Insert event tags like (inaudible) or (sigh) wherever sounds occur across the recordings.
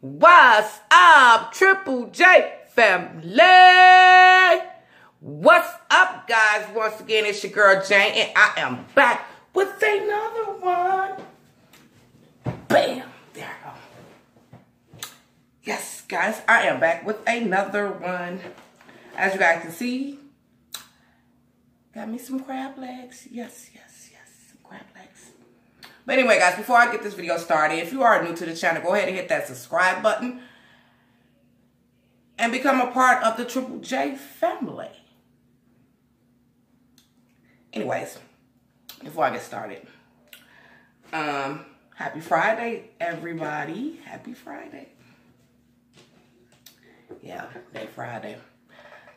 What's up, Triple J family? What's up, guys? Once again, it's your girl Jane, and I am back with another one. Bam! There I go. Yes, guys, I am back with another one. As you guys can see, got me some crab legs. Yes, yes, yes, some crab legs. But anyway, guys, before I get this video started, if you are new to the channel, go ahead and hit that subscribe button and become a part of the Triple J family. Anyways, before I get started, um, happy Friday, everybody. Happy Friday. Yeah, day Friday.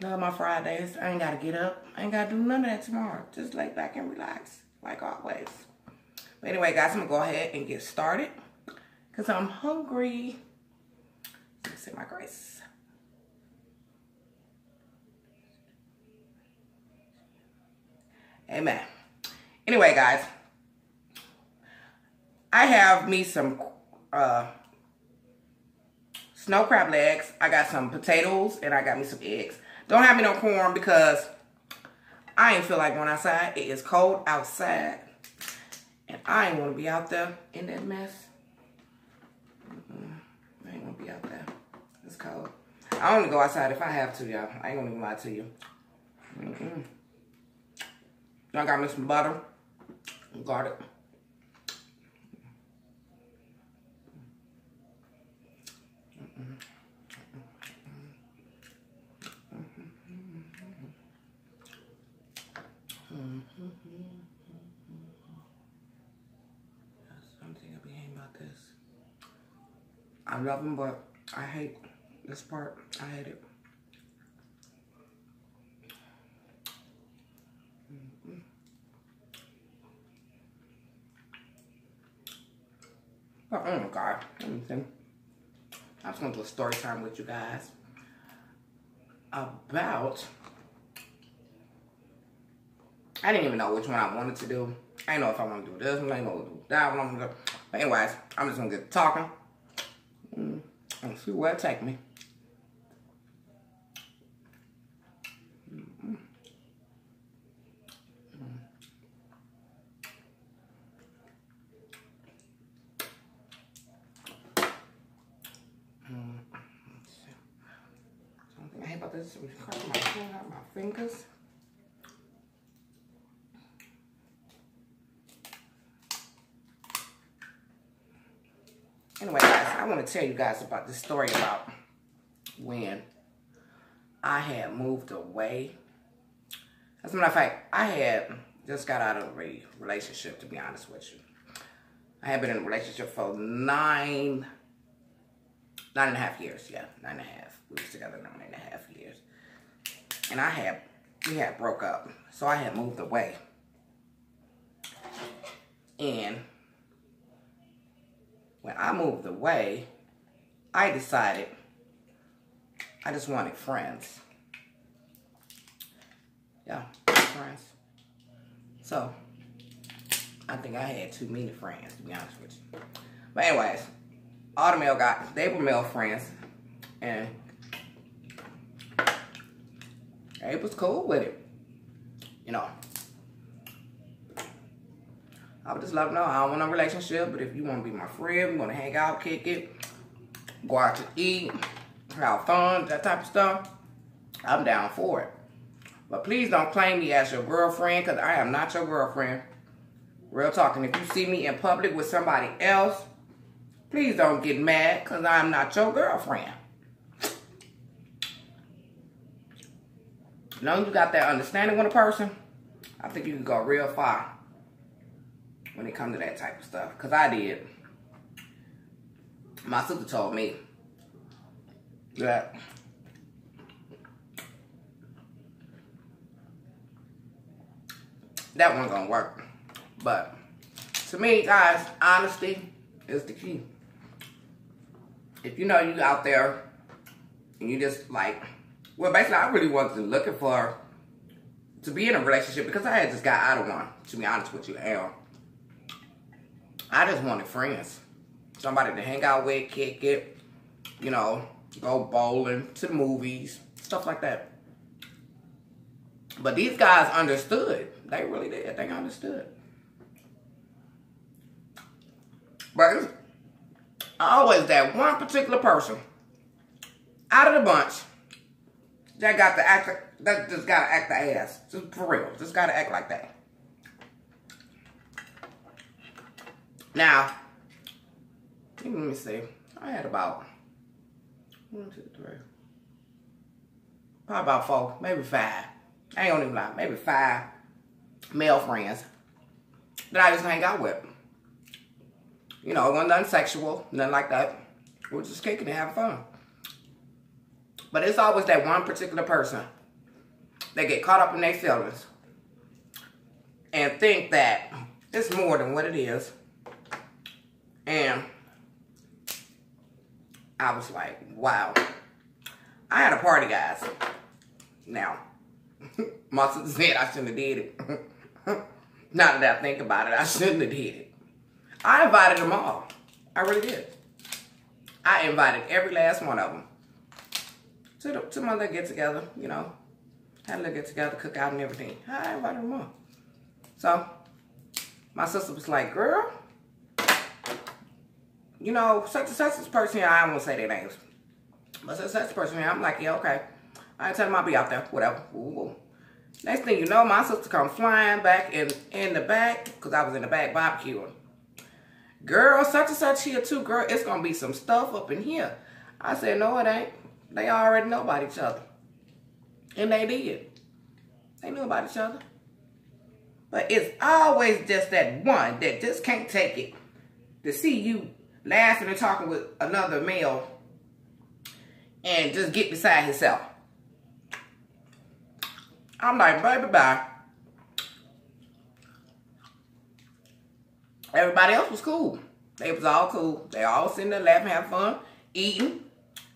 Love my Fridays. I ain't got to get up. I ain't got to do none of that tomorrow. Just lay back and relax, like always. But anyway, guys, I'm going to go ahead and get started because I'm hungry. Let's say my grace. Amen. Anyway, guys, I have me some uh, snow crab legs. I got some potatoes and I got me some eggs. Don't have me no corn because I ain't feel like going outside. It is cold outside. And I ain't want to be out there in that mess. Mm -mm. I ain't want to be out there. It's cold. I only go outside if I have to, y'all. I ain't going to lie to you. Mm I got me some butter, garlic. I be hating about this. I love them, but I hate this part. I hate it. Oh, oh my God. Let me see. I just want to do a story time with you guys about. I didn't even know which one I wanted to do. I didn't know if I want to do this one. I didn't know to do. But anyways, I'm just to get talking. Mm, and see where it take me. This. My, out my fingers. Anyway, guys, I want to tell you guys about this story about when I had moved away. As a matter of fact, I had just got out of a relationship, to be honest with you. I had been in a relationship for nine, nine and a half years. Yeah, nine and a half. We was together nine and a half years. And I had, we had broke up. So I had moved away. And when I moved away, I decided I just wanted friends. Yeah, friends. So, I think I had too many friends, to be honest with you. But anyways, all the male guys, they were male friends. And it was cool with it. You know, I would just love them know I don't want a relationship, but if you want to be my friend, we want to hang out, kick it, go out to eat, have fun, that type of stuff, I'm down for it. But please don't claim me as your girlfriend because I am not your girlfriend. Real talking, if you see me in public with somebody else, please don't get mad because I'm not your girlfriend. You know you got that understanding with a person, I think you can go real far when it comes to that type of stuff. Because I did. My sister told me that that wasn't going to work. But to me, guys, honesty is the key. if you know you out there and you just like, well, basically, I really wasn't looking for to be in a relationship because I had just got out of one. To be honest with you, and I just wanted friends, somebody to hang out with, kick it, you know, go bowling, to the movies, stuff like that. But these guys understood. They really did. They understood. But always that one particular person out of the bunch that got to act that just gotta act the ass. Just for real. Just gotta act like that. Now, let me see. I had about one, two, three. Probably about four, maybe five. I ain't gonna even lie, maybe five male friends that I just hang out with. You know, nothing sexual, nothing like that. We are just kicking and having fun. But it's always that one particular person that get caught up in their feelings and think that it's more than what it is. And I was like, wow. I had a party, guys. Now, my sister said I shouldn't have did it. (laughs) Not that I think about it, I shouldn't have did it. I invited them all. I really did. I invited every last one of them to, the, to my little get together, you know. Had a little get together, cook out and everything. I invited them all. So, my sister was like, girl, you know, such and such person here, I to say their names. But such and such person here, I'm like, yeah, okay. I tell them I'll be out there, whatever. Ooh. Next thing you know, my sister come flying back in, in the back, because I was in the back barbecuing. Girl, such and such here too, girl. It's going to be some stuff up in here. I said, no, it ain't. They already know about each other. And they did. They knew about each other. But it's always just that one that just can't take it to see you laughing and talking with another male and just get beside himself. I'm like, baby, bye. Everybody else was cool. They was all cool. They all sitting there laughing, having fun, eating,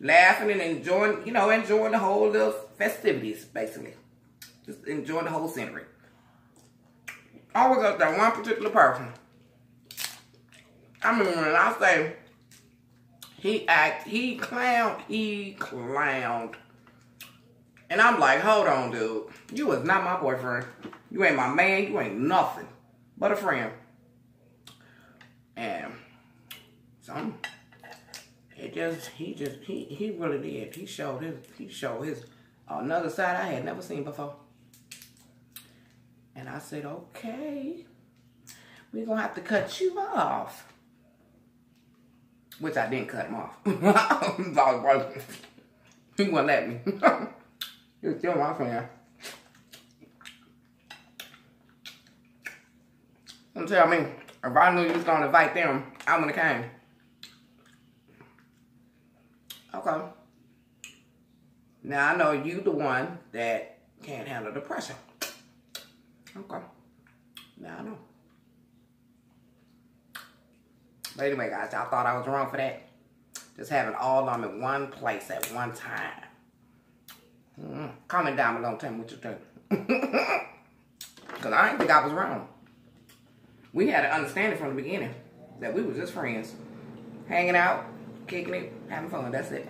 laughing, and enjoying, you know, enjoying the whole little festivities, basically. Just enjoying the whole scenery. Always got that one particular person. I mean, when I say he act, he clowned, he clowned. And I'm like, hold on, dude. You is not my boyfriend. You ain't my man. You ain't nothing but a friend. And so it just he just he he really did. He showed his he showed his another side I had never seen before. And I said, okay, we're gonna have to cut you off. Which I didn't cut him off. (laughs) he wouldn't let me. (laughs) You're still my friend. Don't tell me, if I knew you was gonna invite them, I would have came. Okay. Now I know you the one that can't handle the pressure. Okay. Now I know. But anyway, guys, I thought I was wrong for that. Just having all of them in one place at one time. Mm. Comment down below and tell me what you think. (laughs) Because I didn't think I was wrong. We had an understanding from the beginning that we were just friends. Hanging out, kicking it, having fun. That's it.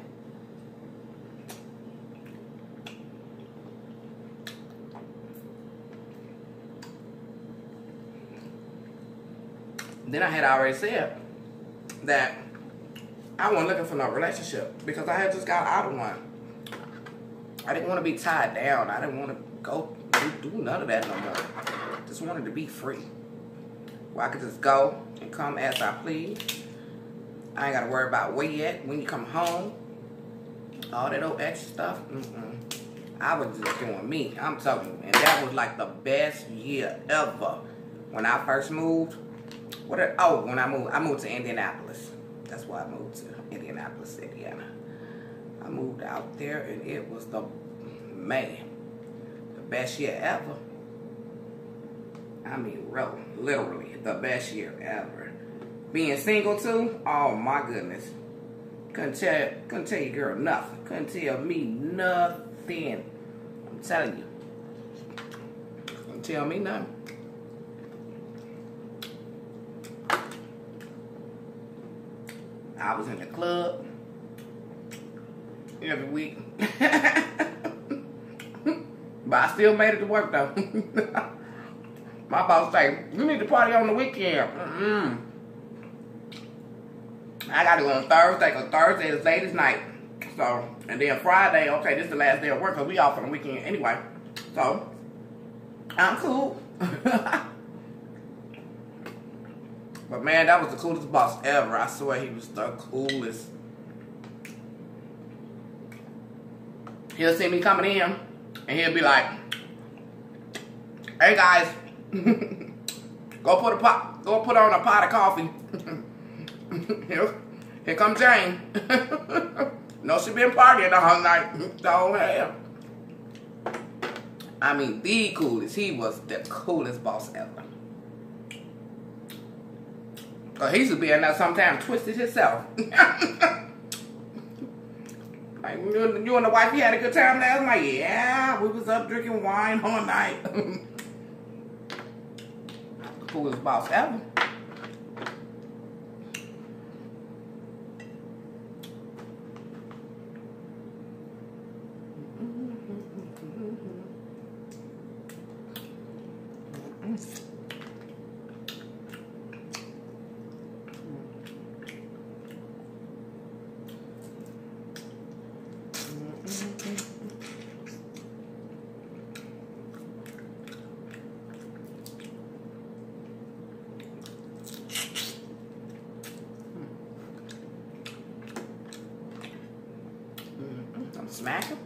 Then I had already said that I wasn't looking for no relationship because I had just got out of one. I didn't want to be tied down. I didn't want to go do, do none of that no more. Just wanted to be free. Where I could just go and come as I please. I ain't got to worry about where at, when you come home. All that old extra stuff. Mm -mm. I was just doing me. I'm telling you. And that was like the best year ever. When I first moved. What? Are, oh, when I moved. I moved to Indianapolis. That's why I moved to Indianapolis, Indiana. I moved out there and it was the, man, the best year ever. I mean, real, literally, the best year ever. Being single too, oh my goodness. Couldn't tell, couldn't tell you girl nothing. Couldn't tell me nothing. I'm telling you. Couldn't tell me nothing. I was in the club every week. (laughs) but I still made it to work though. (laughs) My boss say, you need to party on the weekend. Mm-mm. I got to go on Thursday because Thursday is ladies' night. So, and then Friday, okay, this is the last day of work because we off on the weekend anyway. So, I'm cool. (laughs) but man, that was the coolest boss ever. I swear he was the coolest. He'll see me coming in and he'll be like, hey guys, (laughs) go put a pot, go put on a pot of coffee. (laughs) here, here comes Jane. (laughs) no, she been partying the whole night. So hell. I mean, the coolest. He was the coolest boss ever. Cause he used to be in there sometimes twisted himself. (laughs) like you, you and the wife, you had a good time last night. Yeah, we was up drinking wine all night. (laughs) coolest boss ever. Smack him.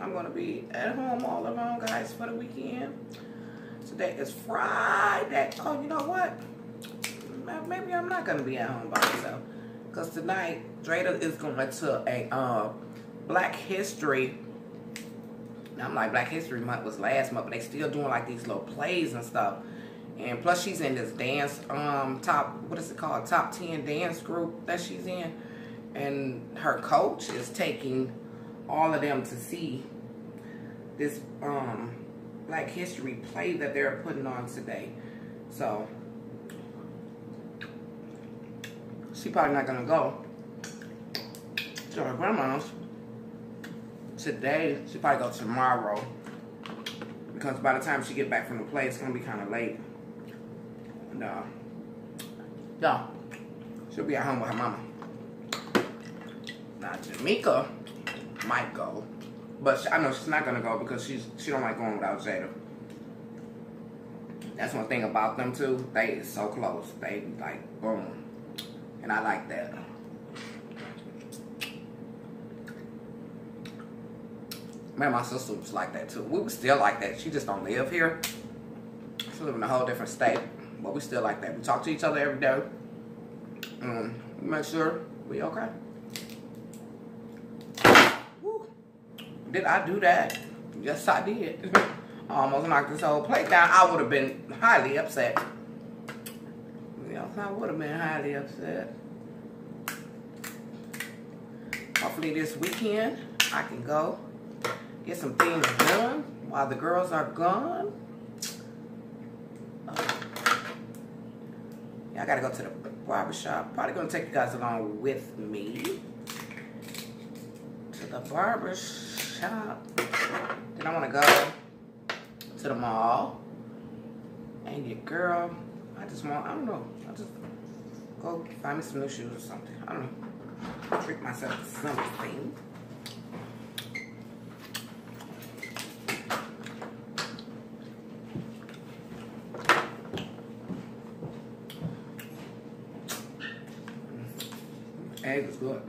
I'm going to be at home all alone, guys, for the weekend. Today is Friday. Oh, you know what? Maybe I'm not going to be at home by myself. Because tonight, Jada is going to a uh, Black History I'm like Black History Month was last month, but they still doing like these little plays and stuff. And plus she's in this dance um top what is it called? Top 10 dance group that she's in. And her coach is taking all of them to see this um Black History play that they're putting on today. So she probably not gonna go to her grandma's today. She probably go tomorrow. Because by the time she get back from the play, it's to be kind of late. And, uh, yeah. She'll be at home with her mama. Now, Jamaica might go. But I know she's not to go because she's she don't like going without Jada. That's one thing about them, too. They is so close. They, like, boom. And I like that. Man, my sister was like that too. We were still like that. She just don't live here. She live in a whole different state. But we still like that. We talk to each other every day. Um, make sure we okay. Woo. Did I do that? Yes, I did. I (laughs) almost knocked this whole plate down. I would have been highly upset. Yes, I would have been highly upset. Hopefully this weekend I can go get some things done while the girls are gone. Uh, yeah, I gotta go to the barber shop. Probably gonna take you guys along with me to the barber shop. Then I wanna go to the mall. And your girl, I just want, I don't know, I just go find me some new shoes or something. I don't know. Treat myself to something. It's good.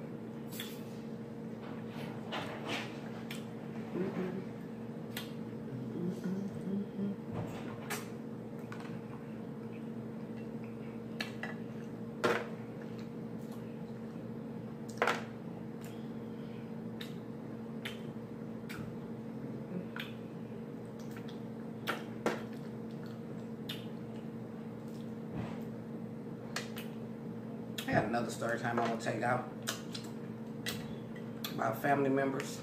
I got another story time I'm gonna take out family members.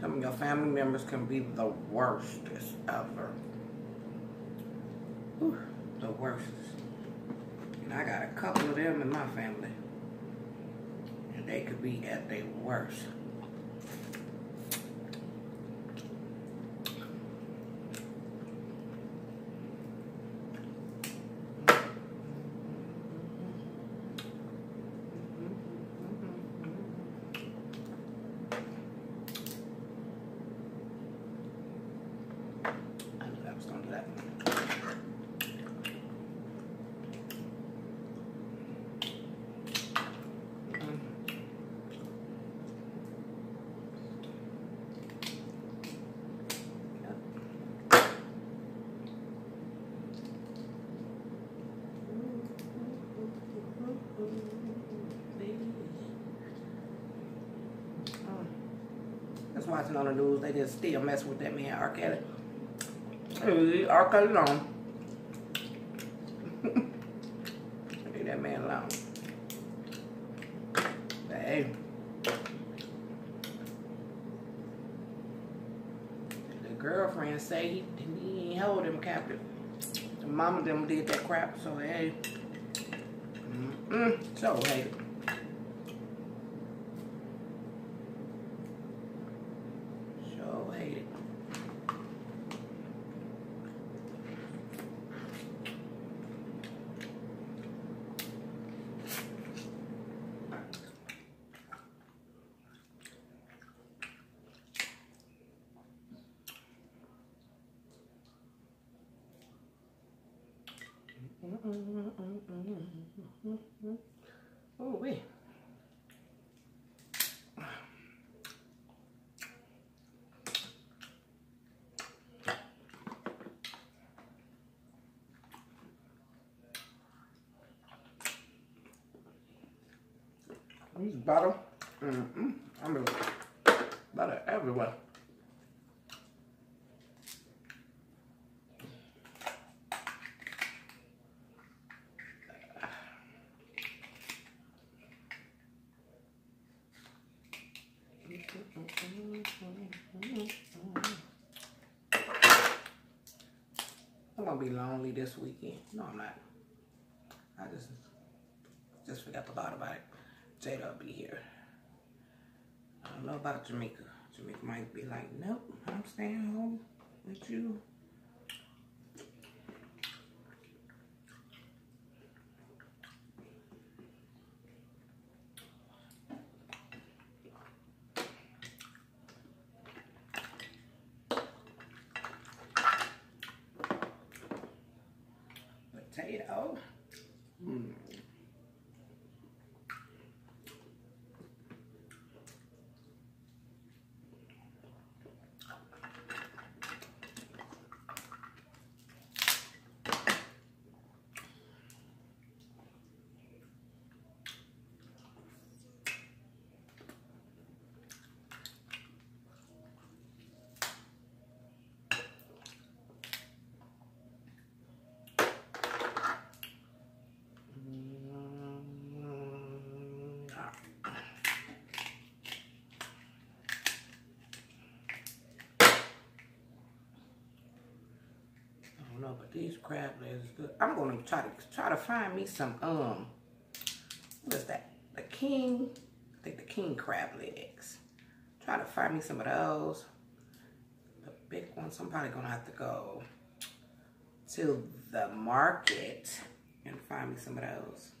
Some of your family members can be the worstest ever. Whew, the worstest. And I got a couple of them in my family. And they could be at their worst. Just watching on the news, they just still mess with that man, R. Kelly. Hey, R. Kelly alone. (laughs) Leave that man alone. Hey. The girlfriend say he, he ain't hold him captive. The mama them did that crap, so hey. Mm-mm, so hey. So hate it. Oh, wait. These butter, mm-mm, I mean, butter everywhere. I'm gonna be lonely this weekend. No, I'm not. I just just forgot to thought about it. Jada will be here. I don't know about Jamaica. Jamaica might be like, nope, I'm staying home with you. Potato. Mm. I don't know, but these crab legs is good. I'm gonna try to try to find me some um what is that? The king, I think the king crab legs. Try to find me some of those. The big ones, I'm probably gonna have to go to the market and find me some of those.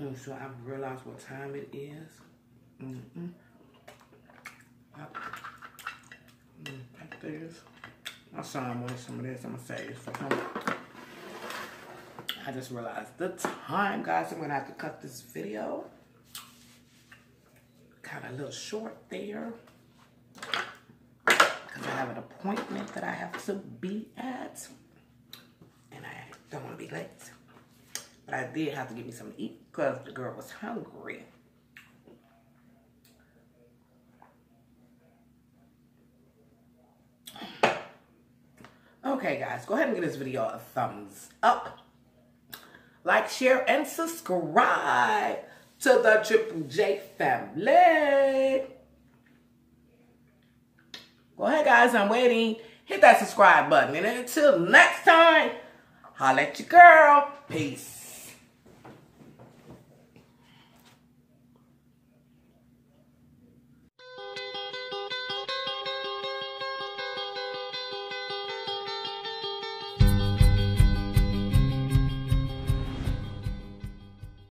I'm I've realized what time it is. Mm-mm. Mm, take this. My son some of this. I'm gonna save for him. I just realized the time, guys. I'm gonna have to cut this video. Kind of a little short there. Because I have an appointment that I have to be at. And I don't want to be late. But I did have to get me something to eat because the girl was hungry. Okay, guys, go ahead and give this video a thumbs up. Like, share, and subscribe to the Triple J family. Go ahead, guys. I'm waiting. Hit that subscribe button. And until next time, holla at your girl. Peace.